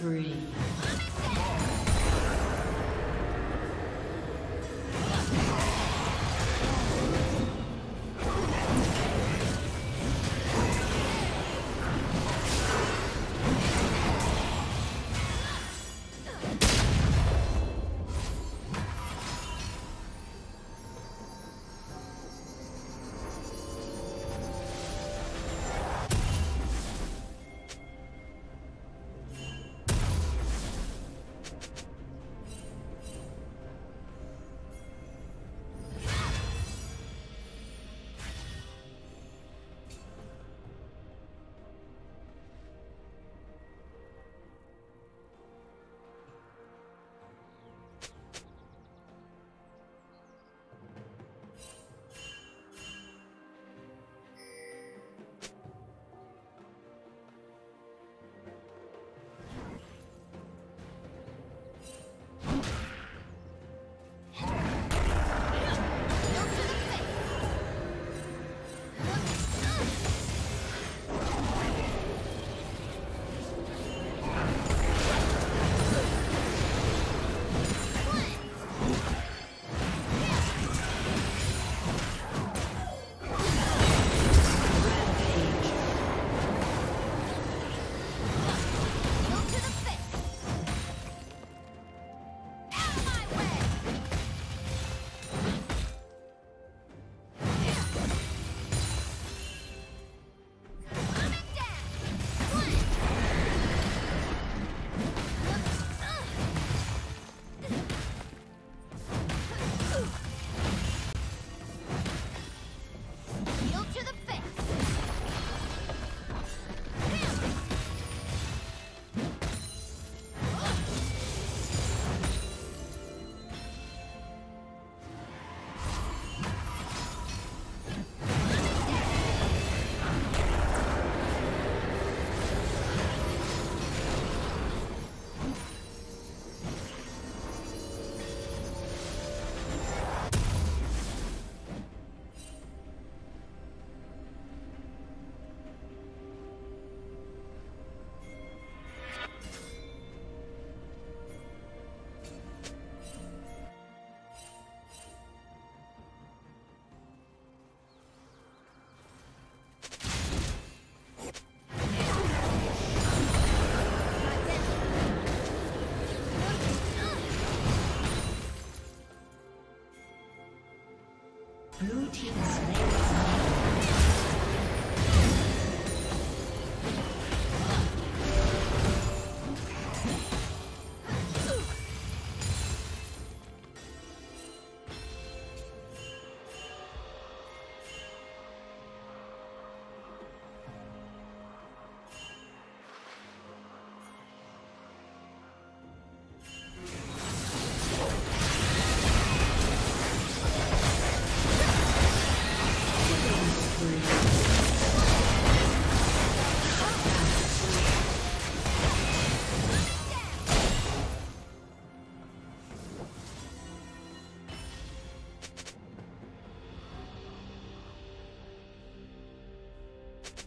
Spree.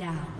Down.